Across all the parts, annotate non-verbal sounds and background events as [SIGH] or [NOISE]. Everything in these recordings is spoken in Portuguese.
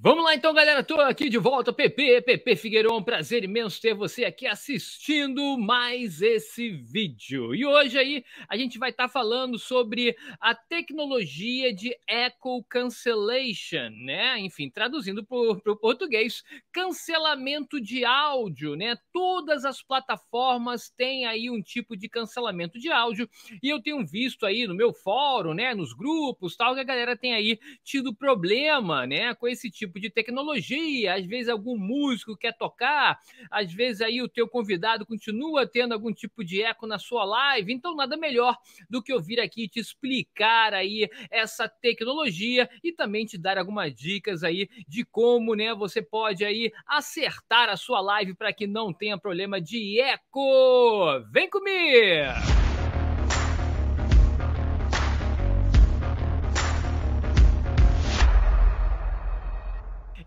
Vamos lá então, galera. Tô aqui de volta, PP, PP Figueiredo. Um prazer imenso ter você aqui assistindo mais esse vídeo. E hoje aí a gente vai estar tá falando sobre a tecnologia de echo cancellation, né? Enfim, traduzindo para o português, cancelamento de áudio, né? Todas as plataformas têm aí um tipo de cancelamento de áudio e eu tenho visto aí no meu fórum, né? Nos grupos, tal, que a galera tem aí tido problema, né? Com esse tipo tipo de tecnologia, às vezes algum músico quer tocar, às vezes aí o teu convidado continua tendo algum tipo de eco na sua live, então nada melhor do que eu vir aqui te explicar aí essa tecnologia e também te dar algumas dicas aí de como, né, você pode aí acertar a sua live para que não tenha problema de eco. Vem comigo!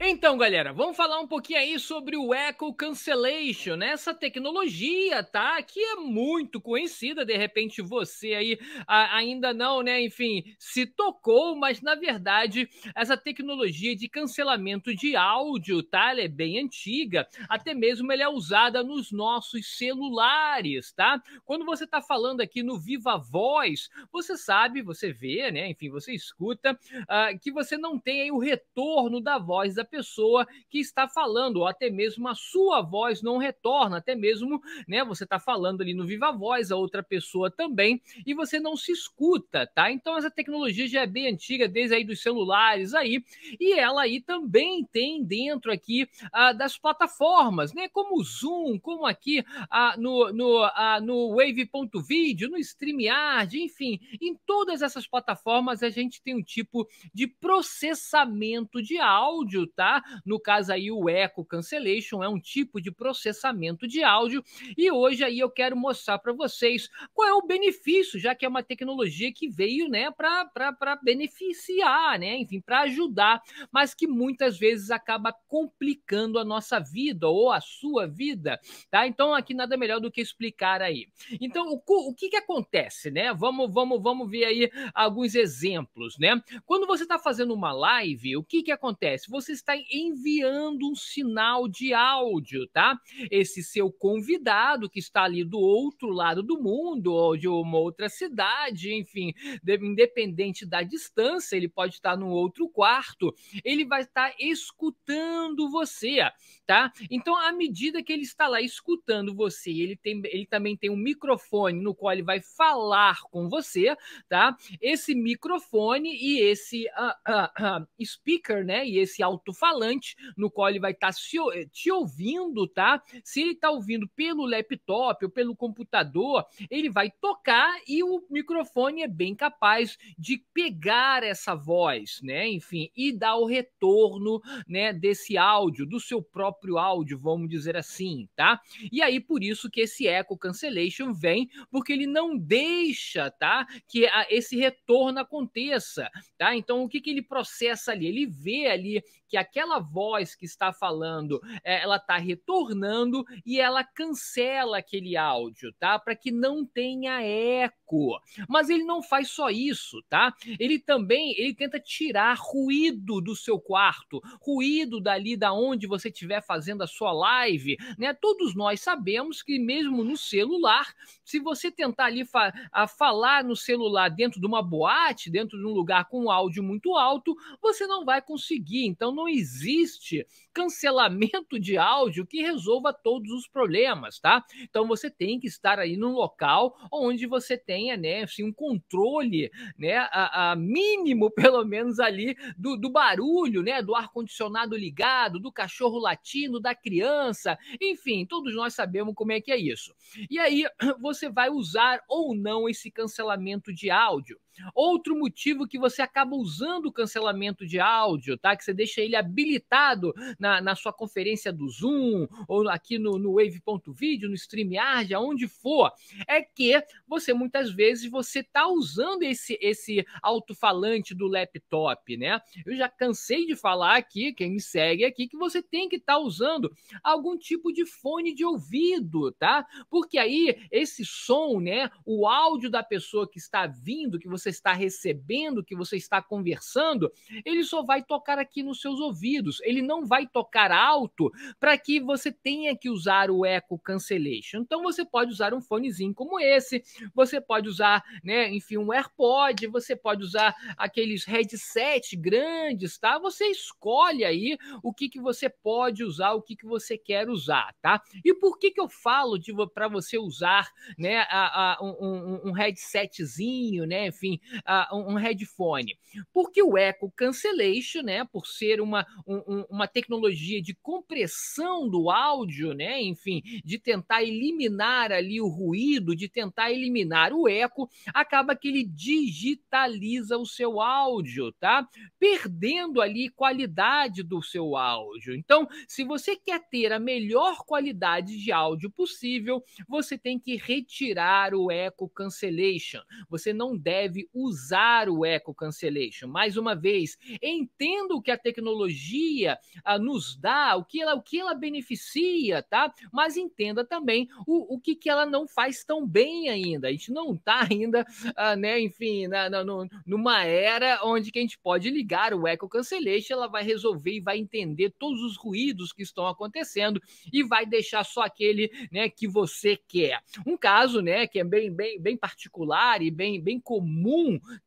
Então, galera, vamos falar um pouquinho aí sobre o Echo Cancellation, né? essa tecnologia, tá? Que é muito conhecida, de repente você aí a, ainda não, né? Enfim, se tocou, mas na verdade essa tecnologia de cancelamento de áudio, tá? Ela é bem antiga, até mesmo ela é usada nos nossos celulares, tá? Quando você tá falando aqui no Viva Voz, você sabe, você vê, né? Enfim, você escuta uh, que você não tem aí o retorno da voz da pessoa que está falando, ou até mesmo a sua voz não retorna, até mesmo, né, você está falando ali no Viva Voz, a outra pessoa também, e você não se escuta, tá? Então essa tecnologia já é bem antiga, desde aí dos celulares aí, e ela aí também tem dentro aqui ah, das plataformas, né, como o Zoom, como aqui ah, no, no, ah, no Wave.video, no StreamYard, enfim, em todas essas plataformas a gente tem um tipo de processamento de áudio, tá? Tá? No caso aí, o Echo Cancellation é um tipo de processamento de áudio e hoje aí eu quero mostrar para vocês qual é o benefício, já que é uma tecnologia que veio, né, para beneficiar, né, enfim, para ajudar, mas que muitas vezes acaba complicando a nossa vida ou a sua vida, tá? Então aqui nada melhor do que explicar aí. Então o, o que que acontece, né? Vamos, vamos, vamos ver aí alguns exemplos, né? Quando você está fazendo uma live, o que que acontece? Você está está enviando um sinal de áudio, tá? Esse seu convidado que está ali do outro lado do mundo ou de uma outra cidade, enfim, independente da distância, ele pode estar no outro quarto, ele vai estar escutando você, tá? Então, à medida que ele está lá escutando você, ele tem ele também tem um microfone no qual ele vai falar com você, tá? Esse microfone e esse uh, uh, uh, speaker, né? E esse alto falante no qual ele vai estar tá te ouvindo, tá? Se ele está ouvindo pelo laptop ou pelo computador, ele vai tocar e o microfone é bem capaz de pegar essa voz, né? Enfim, e dar o retorno, né, desse áudio, do seu próprio áudio, vamos dizer assim, tá? E aí por isso que esse echo cancellation vem, porque ele não deixa, tá, que esse retorno aconteça, tá? Então o que que ele processa ali? Ele vê ali que aquela voz que está falando, é, ela está retornando e ela cancela aquele áudio, tá? Para que não tenha eco. Mas ele não faz só isso, tá? Ele também, ele tenta tirar ruído do seu quarto, ruído dali da onde você estiver fazendo a sua live, né? Todos nós sabemos que mesmo no celular, se você tentar ali fa a falar no celular dentro de uma boate, dentro de um lugar com um áudio muito alto, você não vai conseguir. Então não existe cancelamento de áudio que resolva todos os problemas, tá? Então você tem que estar aí num local onde você tenha, né, assim, um controle, né, a, a mínimo [LAUGHS] pelo menos ali do, do barulho, né, do ar condicionado ligado, do cachorro latindo, da criança, enfim, todos nós sabemos como é que é isso. E aí [CLEARS THROAT] você vai usar ou não esse cancelamento de áudio. Outro motivo que você acaba usando o cancelamento de áudio, tá? Que você deixa ele habilitado na, na sua conferência do Zoom, ou aqui no, no Wave.video, no StreamYard, aonde for, é que você muitas vezes você tá usando esse, esse alto-falante do laptop, né? Eu já cansei de falar aqui, quem me segue aqui, que você tem que estar tá usando algum tipo de fone de ouvido, tá? Porque aí esse som, né? O áudio da pessoa que está vindo, que você você está recebendo, que você está conversando, ele só vai tocar aqui nos seus ouvidos. Ele não vai tocar alto para que você tenha que usar o eco cancellation. Então você pode usar um fonezinho como esse, você pode usar, né, enfim, um AirPod, você pode usar aqueles headset grandes, tá? Você escolhe aí o que, que você pode usar, o que, que você quer usar, tá? E por que, que eu falo de para você usar, né, a, a, um, um, headsetzinho, né, enfim, a, um headphone? Porque o eco cancellation, né, por ser uma, um, uma tecnologia de compressão do áudio, né, enfim, de tentar eliminar ali o ruído, de tentar eliminar o eco, acaba que ele digitaliza o seu áudio, tá? Perdendo ali qualidade do seu áudio. Então, se você quer ter a melhor qualidade de áudio possível, você tem que retirar o eco cancellation. Você não deve usar o eco cancellation. Mais uma vez, entenda o que a tecnologia ah, nos dá, o que ela, o que ela beneficia, tá? Mas entenda também o, o que, que ela não faz tão bem ainda. A gente não está [LAUGHS] ainda, ah, né, enfim, na, na, numa era onde que a gente pode ligar o eco cancellation, ela vai resolver e vai entender todos os ruídos que estão acontecendo e vai deixar só aquele, né, que você quer. Um caso, né, que é bem, bem, bem particular e bem, bem comum,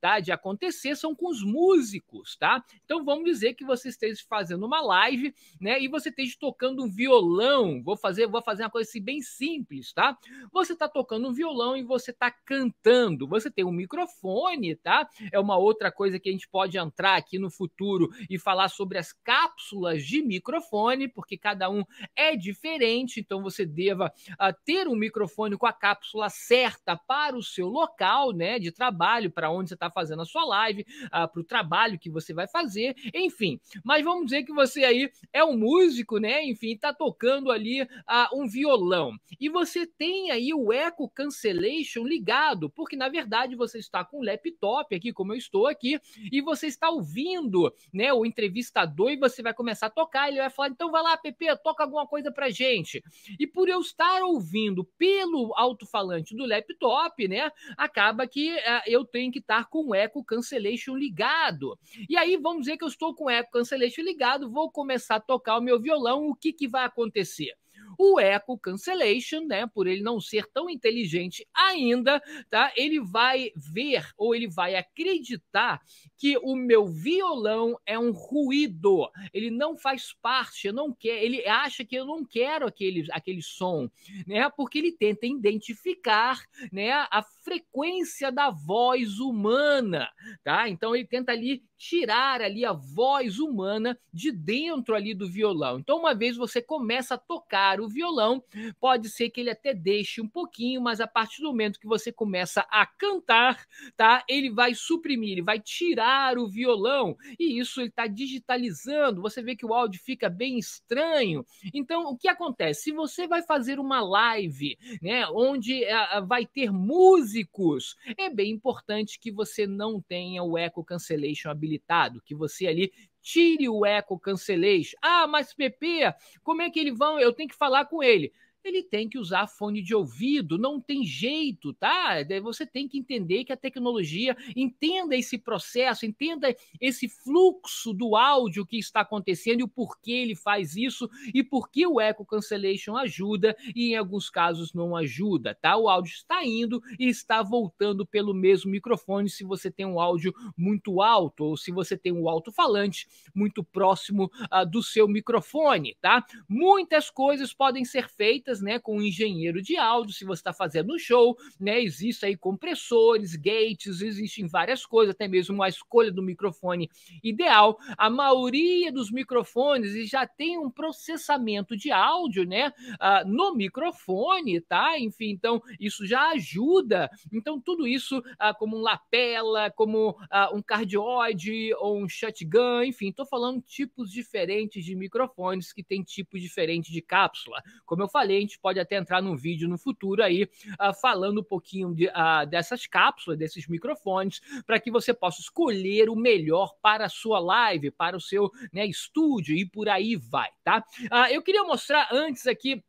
tá, de acontecer são com os músicos, tá? Então vamos dizer que você esteja fazendo uma live, né, e você esteja tocando um violão. Vou fazer, vou fazer uma coisa assim bem simples, tá? Você está tocando um violão e você está cantando. Você tem um microfone, tá? É uma outra coisa que a gente pode entrar aqui no futuro e falar sobre as cápsulas de microfone, porque cada um é diferente, então você deva uh, ter um microfone com a cápsula certa para o seu local, né, de trabalho, para onde você está fazendo a sua live, uh, para o trabalho que você vai fazer, enfim. Mas vamos dizer que você aí é um músico, né, enfim, está tocando ali uh, um violão e você tem aí o eco cancellation ligado, porque na verdade você está com o laptop aqui, como eu estou aqui, e você está ouvindo, né, o entrevistador e você vai começar a tocar, ele vai falar, então vai lá, Pepe, toca alguma coisa pra gente. E por eu estar ouvindo pelo alto-falante do laptop, né, acaba que uh, eu tenho que estar com o eco cancellation ligado. E aí vamos dizer que eu estou com o eco cancellation ligado, vou começar a tocar o meu violão, o que que vai acontecer? O Echo Cancellation, né, por ele não ser tão inteligente ainda, tá? Ele vai ver ou ele vai acreditar que o meu violão é um ruído. Ele não faz parte, não quer, ele acha que eu não quero aquele, aquele som, né? Porque ele tenta identificar, né, a frequência da voz humana, tá? Então ele tenta ali tirar ali a voz humana de dentro ali do violão. Então, uma vez você começa a tocar o violão, pode ser que ele até deixe um pouquinho, mas a partir do momento que você começa a cantar, tá? Ele vai suprimir, ele vai tirar o violão e isso ele está digitalizando. Você vê que o áudio fica bem estranho. Então, o que acontece? Se você vai fazer uma live, né, onde uh, vai ter músicos, é bem importante que você não tenha o echo cancellation habilitado que você ali tire o eco cancellation. Ah, mas PP, como é que eles vão? Eu tenho que falar com ele ele tem que usar fone de ouvido, não tem jeito, tá? Você tem que entender que a tecnologia entenda esse processo, entenda esse fluxo do áudio que está acontecendo e o porquê ele faz isso e por que o echo cancellation ajuda e em alguns casos não ajuda, tá? O áudio está indo e está voltando pelo mesmo microfone se você tem um áudio muito alto ou se você tem um alto-falante muito próximo uh, do seu microfone, tá? Muitas coisas podem ser feitas né, com um engenheiro de áudio, se você está fazendo um show, né, existe aí compressores, gates, existem várias coisas, até mesmo a escolha do microfone ideal. A maioria dos microfones já tem um processamento de áudio, né, uh, no microfone, tá? Enfim, então isso já ajuda. Então tudo isso uh, como um lapela, como uh, um cardioide ou um shotgun, enfim, estou falando tipos diferentes de microfones que tem tipos diferentes de cápsula. Como eu falei, gente pode até entrar num vídeo no futuro aí uh, falando um pouquinho de, uh, dessas cápsulas, desses microfones, para que você possa escolher o melhor para a sua live, para o seu né, estúdio e por aí vai, tá? Uh, eu queria mostrar antes aqui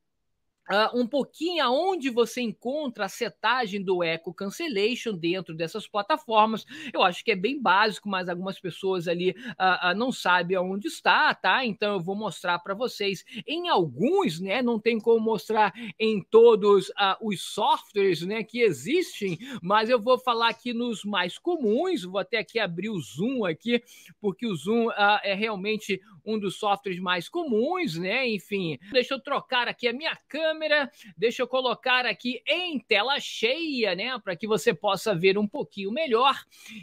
Uh, um pouquinho aonde você encontra a setagem do Echo Cancellation dentro dessas plataformas. Eu acho que é bem básico, mas algumas pessoas ali uh, uh, não sabem aonde está, tá? Então eu vou mostrar para vocês em alguns, né? Não tem como mostrar em todos os softwares, né, que existem, mas eu vou falar aqui nos mais comuns. Vou até aqui abrir o Zoom aqui, porque o Zoom é realmente um dos softwares mais comuns, né? Enfim, deixa eu trocar aqui a minha câmera, deixa eu colocar aqui em tela cheia, né? Para que você possa ver um pouquinho melhor.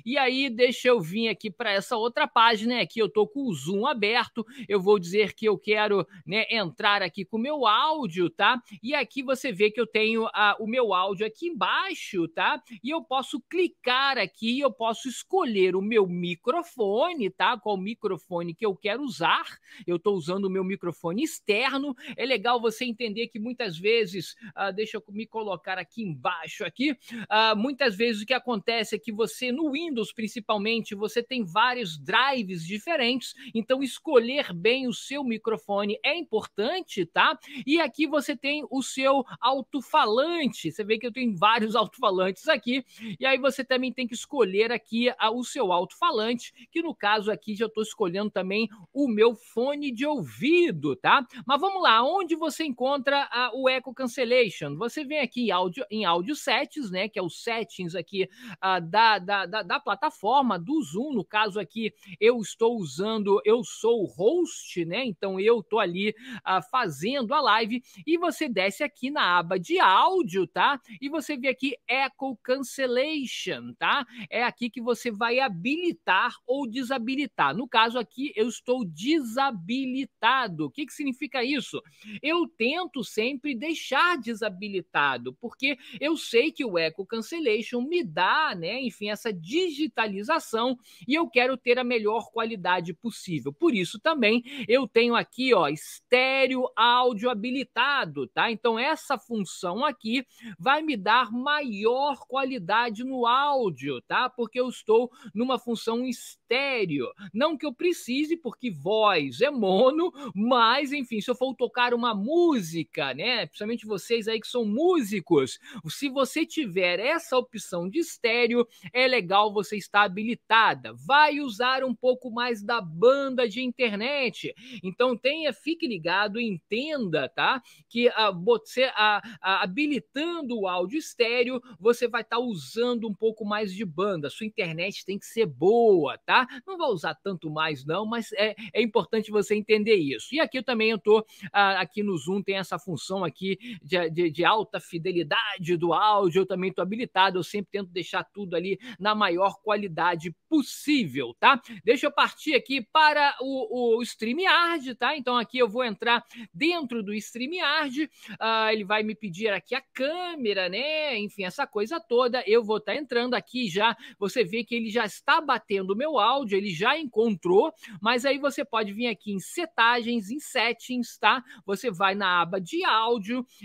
E aí, deixa eu vir aqui para essa outra página. Aqui eu tô com o Zoom aberto. Eu vou dizer que eu quero né, entrar aqui com o meu áudio, tá? E aqui você vê que eu tenho a, o meu áudio aqui embaixo, tá? E eu posso clicar aqui, eu posso escolher o meu microfone, tá? Qual microfone que eu quero usar eu estou usando o meu microfone externo. É legal você entender que muitas vezes, uh, deixa eu me colocar aqui embaixo aqui, uh, muitas vezes o que acontece é que você no Windows principalmente você tem vários drives diferentes, então escolher bem o seu microfone é importante, tá? E aqui você tem o seu alto-falante. Você vê que eu tenho vários [LAUGHS] alto-falantes aqui, e aí você também tem que escolher aqui uh, o seu alto-falante, que no caso aqui já estou escolhendo também o meu fone de ouvido, tá? Mas vamos lá, onde você encontra a, o Echo Cancellation? Você vem aqui em áudio, em áudio settings, né? Que é os settings aqui uh, da, da, da, da, plataforma, do Zoom. No caso aqui, eu estou usando, eu sou o host, né? Então eu estou ali uh, fazendo a live e você desce aqui na aba de áudio, tá? E você vê aqui Echo Cancellation, tá? É aqui que você vai habilitar ou desabilitar. No caso aqui, eu estou de desabilitado. O que, que significa isso? Eu tento sempre deixar desabilitado, porque eu sei que o Echo Cancellation me dá, né, enfim, essa digitalização e eu quero ter a melhor qualidade possível. Por isso também eu tenho aqui, ó, estéreo áudio habilitado, tá? Então essa função aqui vai me dar maior qualidade no áudio, tá? Porque eu estou numa função estéreo. Não que eu precise, porque voz, é mono, mas enfim, se eu for tocar uma música, né, principalmente vocês aí que são músicos, se você tiver essa opção de estéreo, é legal você estar habilitada. Vai usar um pouco mais da banda de internet. Então tenha, fique ligado, entenda, tá? Que a, você a, a, habilitando o áudio estéreo, você vai estar tá usando um pouco mais de banda. Sua internet tem que ser boa, tá? Não vai usar tanto mais não, mas é, é importante você entender isso. E aqui também eu tô ah, aqui no Zoom tem essa função aqui de, de, de alta fidelidade do áudio, eu também estou habilitado, eu sempre tento deixar tudo ali na maior qualidade possível, tá? Deixa eu partir aqui para o, o StreamYard, tá? Então aqui eu vou entrar dentro do StreamYard, ah, ele vai me pedir aqui a câmera, né? Enfim, essa coisa toda, eu vou estar tá entrando aqui já, você vê que ele já está batendo o meu áudio, ele já encontrou, mas aí você pode vir aqui em setagens, em settings, tá? Você vai na aba de áudio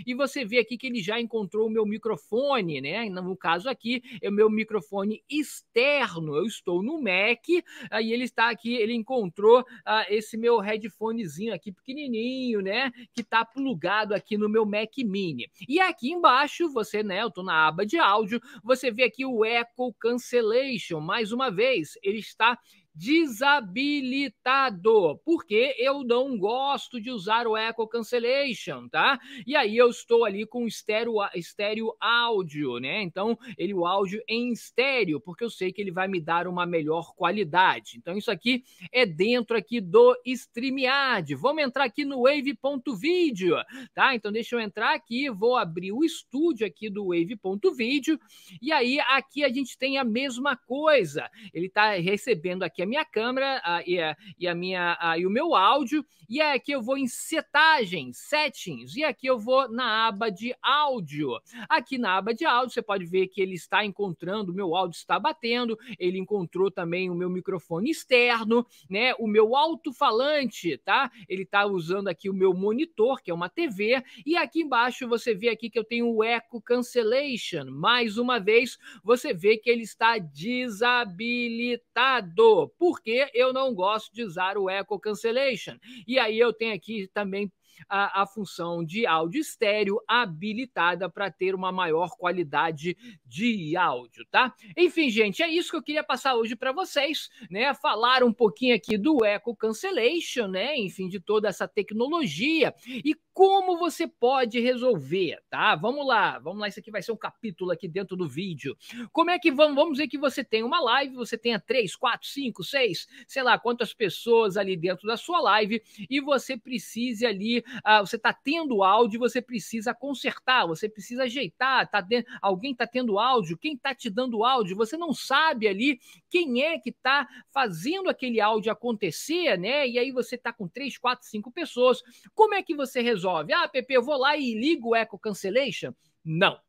e você vê aqui que ele já encontrou o meu microfone, né? No caso aqui, é o meu microfone externo. Eu estou no Mac, aí ele está aqui, ele encontrou uh, esse meu headphonezinho aqui pequenininho, né? Que está plugado aqui no meu Mac Mini. E aqui embaixo, você, né? Eu estou na aba de áudio, você vê aqui o Echo Cancellation. Mais uma vez, ele está desabilitado, porque eu não gosto de usar o Echo Cancellation, tá? E aí eu estou ali com estéreo, estéreo áudio, né? Então, ele o áudio em estéreo, porque eu sei que ele vai me dar uma melhor qualidade. Então, isso aqui é dentro aqui do StreamYard. Vamos entrar aqui no wave.video, tá? Então, deixa eu entrar aqui, vou abrir o estúdio aqui do wave.video e aí aqui a gente tem a mesma coisa. Ele está recebendo aqui a minha câmera a, e, a, e, a minha, a, e o meu áudio. E aqui eu vou em setagens, settings, e aqui eu vou na aba de áudio. Aqui na aba de áudio você pode ver que ele está encontrando, o meu áudio está batendo, ele encontrou também o meu microfone externo, né? O meu alto-falante, tá? Ele está usando aqui o meu monitor, que é uma TV, e aqui embaixo você vê aqui que eu tenho o Echo Cancellation. Mais uma vez, você vê que ele está desabilitado porque eu não gosto de usar o Echo Cancellation. E aí eu tenho aqui também a, a função de áudio estéreo habilitada para ter uma maior qualidade de áudio, tá? Enfim, gente, é isso que eu queria passar hoje para vocês, né? Falar um pouquinho aqui do Echo Cancellation, né? Enfim, de toda essa tecnologia e como você pode resolver, tá? Vamos lá, vamos lá, isso aqui vai ser um capítulo aqui dentro do vídeo. Como é que vamos, vamos dizer que você tem uma live, você tenha três, quatro, cinco, seis, sei lá quantas pessoas ali dentro da sua live e você precise ali, uh, você está tendo áudio, você precisa consertar, você precisa ajeitar, tá de, alguém está tendo áudio, quem está te dando áudio, você não sabe ali quem é que está fazendo aquele áudio acontecer, né? E aí você está com três, quatro, cinco pessoas. Como é que você resolve? Ah, Pepe, eu vou lá e ligo o Echo Cancellation? Não.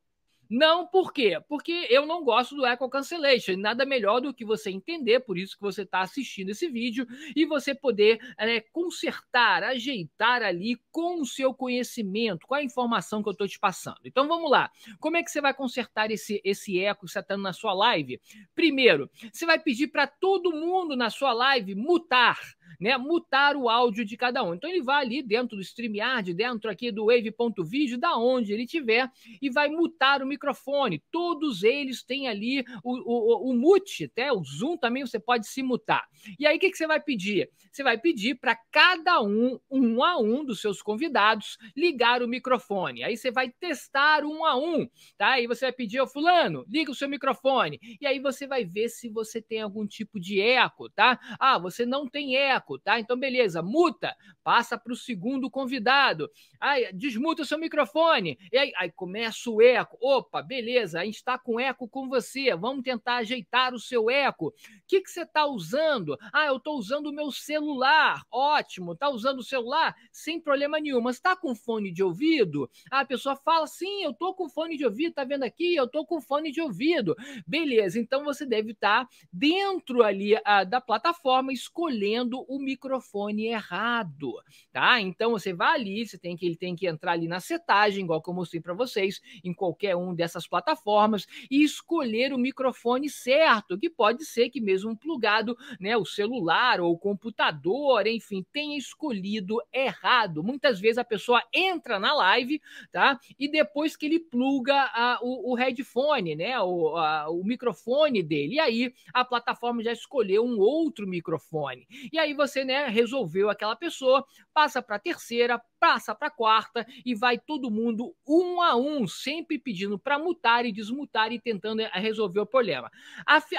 Não, por quê? Porque eu não gosto do Echo Cancellation. Nada melhor do que você entender, por isso que você está assistindo esse vídeo, e você poder é, consertar, ajeitar ali com o seu conhecimento, com a informação que eu estou te passando. Então vamos lá. Como é que você vai consertar esse, esse eco que está na sua live? Primeiro, você vai pedir para todo mundo na sua live mutar né, mutar o áudio de cada um. Então ele vai ali dentro do StreamYard, dentro aqui do Wave.video, da onde ele tiver, e vai mutar o microfone. Todos eles têm ali o, o, o mute, até o Zoom também você pode se mutar. E aí o que, que você vai pedir? Você vai pedir para cada um, um a um dos seus convidados, ligar o microfone. Aí você vai testar um a um, tá? Aí você vai pedir ao fulano, liga o seu microfone. E aí você vai ver se você tem algum tipo de eco, tá? Ah, você não tem eco tá? Então, beleza, muta, passa para o segundo convidado. Aí, desmuta o seu microfone. E aí, aí começa o eco. Opa, beleza, a gente está com eco com você. Vamos tentar ajeitar o seu eco. O que, que você está usando? Ah, eu estou usando o meu celular. Ótimo, está usando o celular sem problema nenhum. Mas está com fone de ouvido? Ah, a pessoa fala, sim, eu estou com fone de ouvido, tá vendo aqui? Eu estou com fone de ouvido. Beleza, então você deve estar tá dentro ali ah, da plataforma escolhendo o microfone errado, tá? Então você vai ali, você tem que ele tem que entrar ali na setagem, igual que eu mostrei para vocês, em qualquer um dessas plataformas e escolher o microfone certo, que pode ser que mesmo plugado, né, o celular ou o computador, enfim, tenha escolhido errado. Muitas vezes a pessoa entra na live, tá? E depois que ele pluga a, o, o headphone, né, o, a, o microfone dele, e aí a plataforma já escolheu um outro microfone. E aí você, né, resolveu aquela pessoa, passa para a terceira, passa para quarta e vai todo mundo um a um, sempre pedindo para mutar e desmutar e tentando eh, resolver o problema.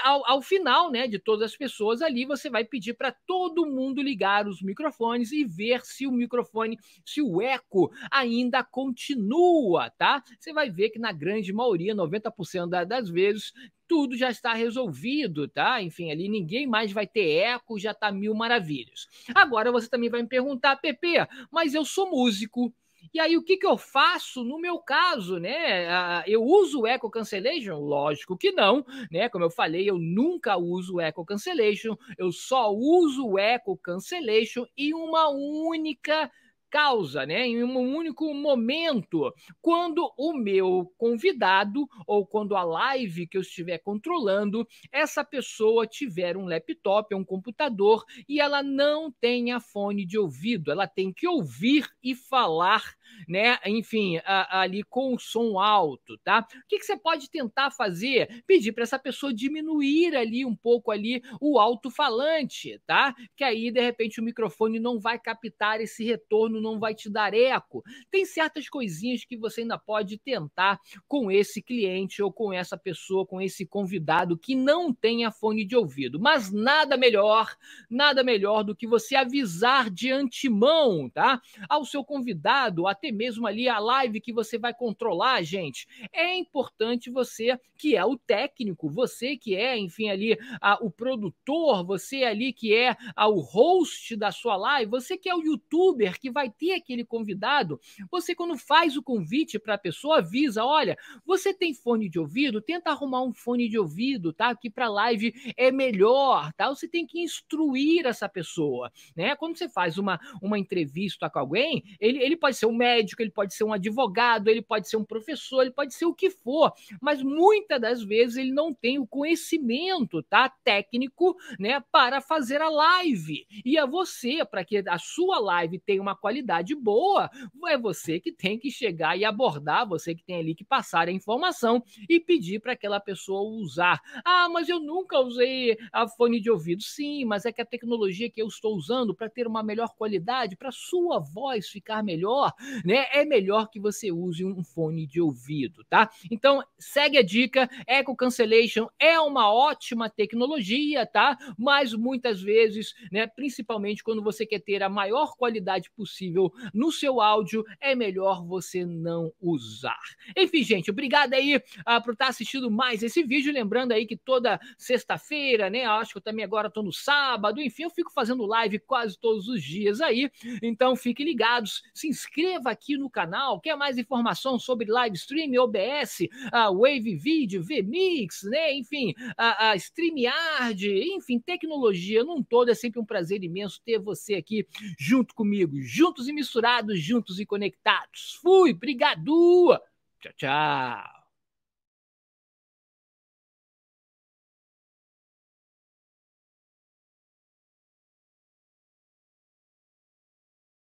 Ao, ao final, né, de todas as pessoas ali, você vai pedir para todo mundo ligar os microfones e ver se o microfone, se o eco ainda continua, tá? Você vai ver que na grande maioria, 90% das vezes, tudo já está resolvido, tá? Enfim, ali ninguém mais vai ter eco, já tá mil maravilhas. Agora você também vai me perguntar, Pepe, mas eu sou músico. E aí, o que, que eu faço no meu caso, né? Eu uso o Echo Cancellation? Lógico que não, né? Como eu falei, eu nunca uso o Echo Cancellation, eu só uso o Echo Cancellation em uma única causa, né, em um único momento, quando o meu convidado ou quando a live que eu estiver controlando, essa pessoa tiver um laptop, um computador e ela não tenha fone de ouvido, ela tem que ouvir e falar né? Enfim, a, ali com o som alto, tá? O que, que você pode tentar fazer? Pedir para essa pessoa diminuir ali um pouco ali o alto-falante, tá? Que aí, de repente, o microfone não vai captar esse retorno, não vai te dar eco. Tem certas coisinhas que você ainda pode tentar com esse cliente ou com essa pessoa, com esse convidado que não tenha fone de ouvido. Mas nada melhor, nada melhor do que você avisar de antemão, tá? Ao seu convidado, até mesmo ali a live que você vai controlar, gente. É importante você, que é o técnico, você que é, enfim, ali a, o produtor, você ali que é a, o host da sua live, você que é o youtuber que vai ter aquele convidado, você quando faz o convite para a pessoa, avisa, olha, você tem fone de ouvido? Tenta arrumar um fone de ouvido, tá? Que para live é melhor, tá? Você tem que instruir essa pessoa, né? Quando você faz uma, uma entrevista com alguém, ele, ele pode ser um médico, ele pode ser um advogado, ele pode ser um professor, ele pode ser o que for, mas muitas das vezes ele não tem o conhecimento, tá, técnico, né, para fazer a live. E a você, para que a sua live tenha uma qualidade qualidade boa. É você que tem que chegar e abordar, você que tem ali que passar a informação e pedir para aquela pessoa usar. Ah, mas eu nunca usei a fone de ouvido. Sim, mas é que a tecnologia que eu estou usando para ter uma melhor qualidade, para sua voz ficar melhor, né? É melhor que você use um fone de ouvido, tá? Então, segue a dica, Echo Cancellation é uma ótima tecnologia, tá? Mas muitas vezes, né, principalmente quando você quer ter a maior qualidade possível no seu áudio, é melhor você não usar. Enfim, gente, obrigado aí uh, por estar assistindo mais esse vídeo, lembrando aí que toda sexta-feira, né, acho que eu também agora tô no sábado, enfim, eu fico fazendo live quase todos os dias aí, então fiquem ligados, se inscreva aqui no canal, quer mais informação sobre live stream, OBS, uh, Wave Video, VMix, né, enfim, a, a StreamYard, enfim, tecnologia num todo, é sempre um prazer imenso ter você aqui junto comigo, juntos e misturados, juntos e conectados. Fui, brigado! Tchau, tchau!